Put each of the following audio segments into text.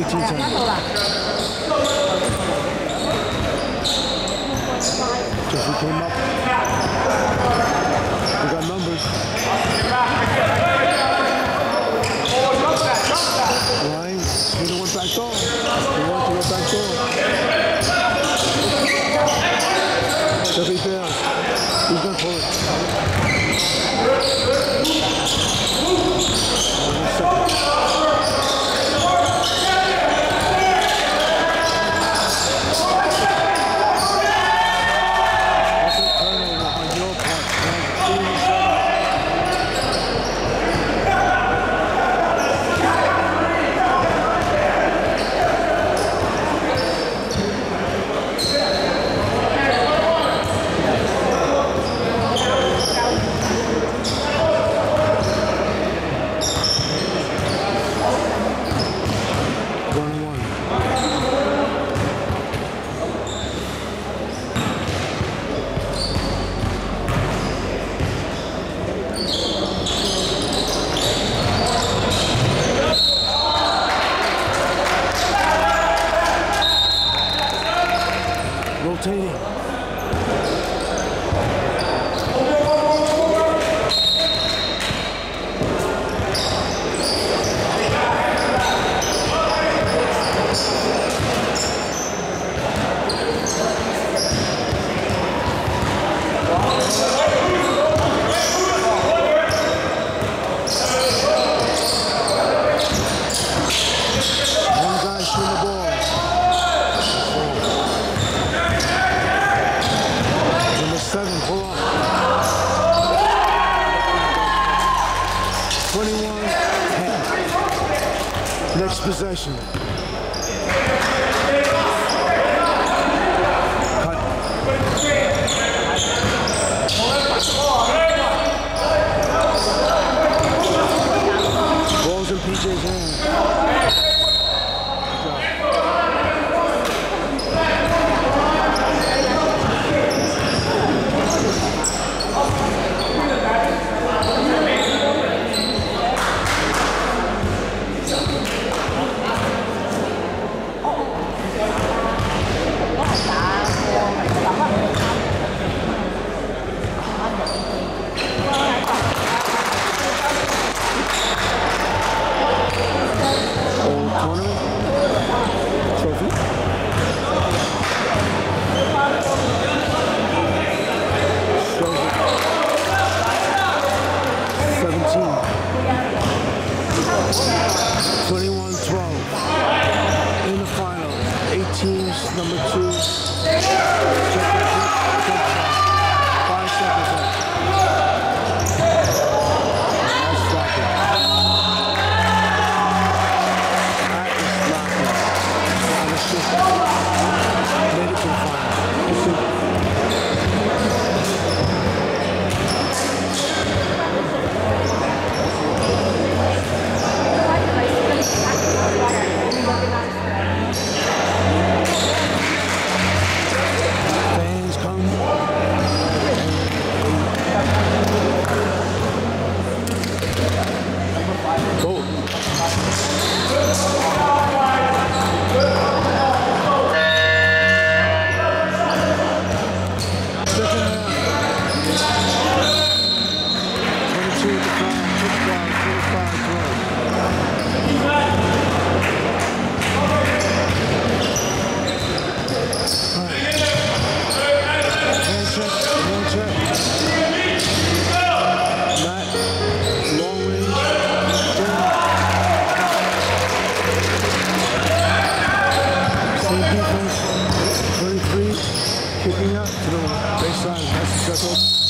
18 times. Jeffrey came up. We got numbers. Back door. Back door. Jeffrey 对。Turn three, kicking up to the baseline, has settled.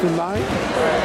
Tonight.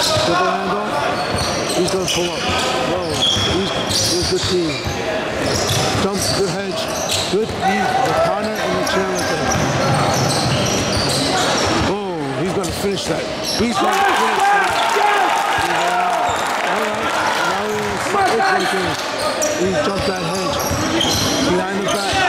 Double handle. He's going to pull up. Whoa. He's, he's good team. Jump, good hedge. Good knee. The corner and the chair right there. Boom. He's going to finish that. He's going to finish that. He jumped that hedge behind the back.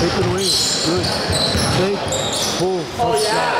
Take it away. Good. Take. Pull. First oh, shot.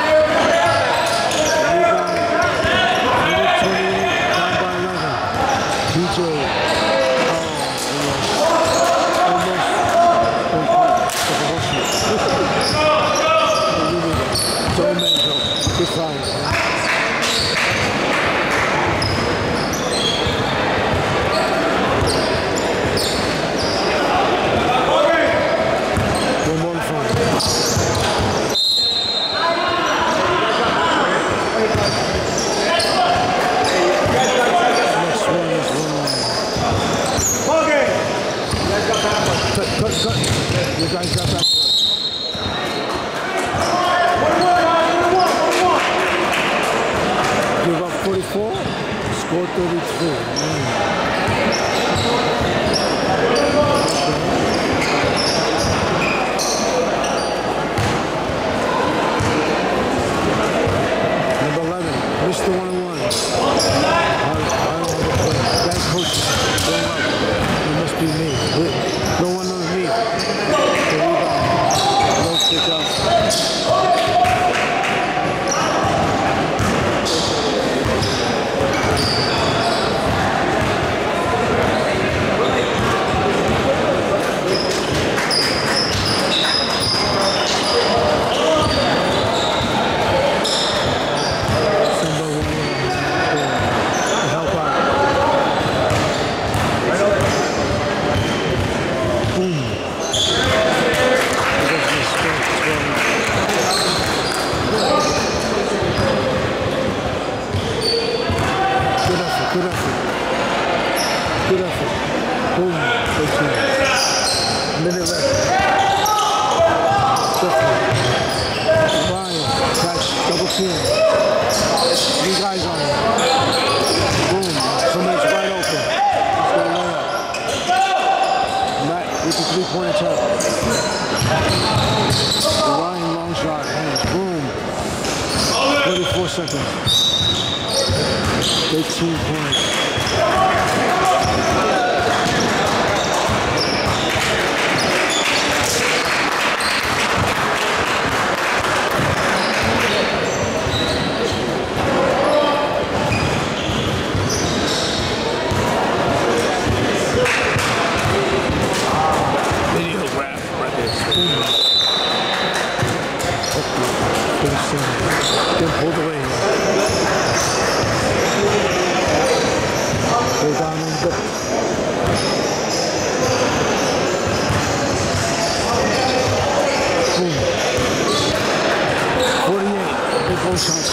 shots.